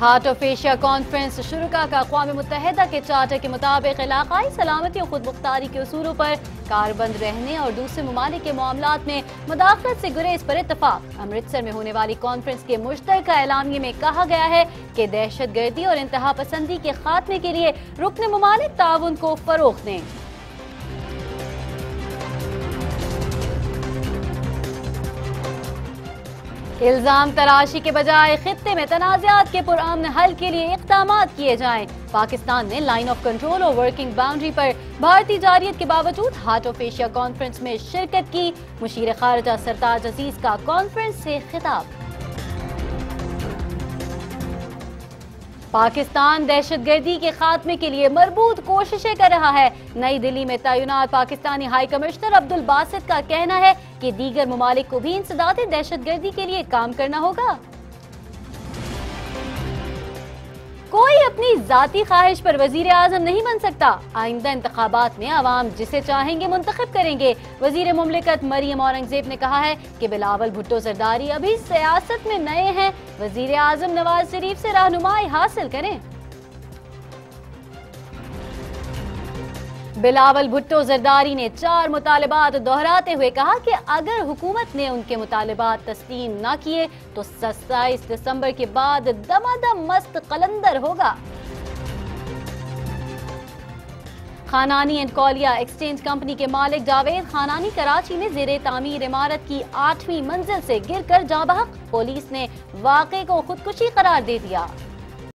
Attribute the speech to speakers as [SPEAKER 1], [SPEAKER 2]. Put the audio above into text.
[SPEAKER 1] Heart of Asia conference शुरुका का अकवा मुतहदा के चार्टर के मुताबिक इलाकाई सलामती और खुद मुख्तारी के असूलों पर कारबंद रहने और दूसरे ममालिक के मामला में मुदाखलत से गुरेज पर इतफाक अमृतसर में होने वाली कॉन्फ्रेंस के मुश्तर एलामिया में कहा गया है कि दहशत गर्दी और इंतहा पसंदी के खात्मे के लिए रुकन ममालिक को फरोख दें। इल्ज़ाम तराशी के बजाय खत्े में तनाज़ात के पुरान हल के लिए इकदाम किए जाए। पाकिस्तान ने लाइन ऑफ़ कंट्रोल और वर्किंग बाउंड्री पर भारतीय जारियत के बावजूद हार्ट ऑफ़ एशिया कॉन्फ्रेंस में शिरकत की। मुशीर खारजा सरताज अज़ीज़ का कॉन्फ्रेंस से खिताब। पाकिस्तान दहशत गर्दी के खात्मे के लिए मरबूत कोशिशें कर रहा है। नई दिल्ली में तैनात पाकिस्तानी हाई कमिश्नर अब्दुल बासित का कहना है कि दीगर ममालिक को भी इंसदाद दहशत गर्दी के लिए काम करना होगा। कोई अपनी जाती ख्वाहिश पर वज़ीर आज़म नहीं बन सकता। आइंदा इंतबात में आवाम जिसे चाहेंगे मुंतखब करेंगे। वज़ीर ममलिकत मरियम औरंगज़ेब ने कहा है की बिलावल भुट्टो सरदारी अभी सियासत में नए हैं। वज़ीर आज़म नवाज़ शरीफ ऐसी रहनुमाई हासिल करें। बिलावल भुट्टो जरदारी ने चार मुतालबात दोहराते हुए कहा कि अगर हुकूमत ने उनके मुतालबात तस्लीम न किए तो सत्ताईस दिसंबर के बाद दमादम मस्त कलंदर होगा। Khanani and Kalia exchange company के मालिक जावेद खानानी कराची में जेर तामीर इमारत की आठवीं मंजिल से गिरकर जाँ बहक पुलिस ने वाकई को खुदकुशी करार दे दिया।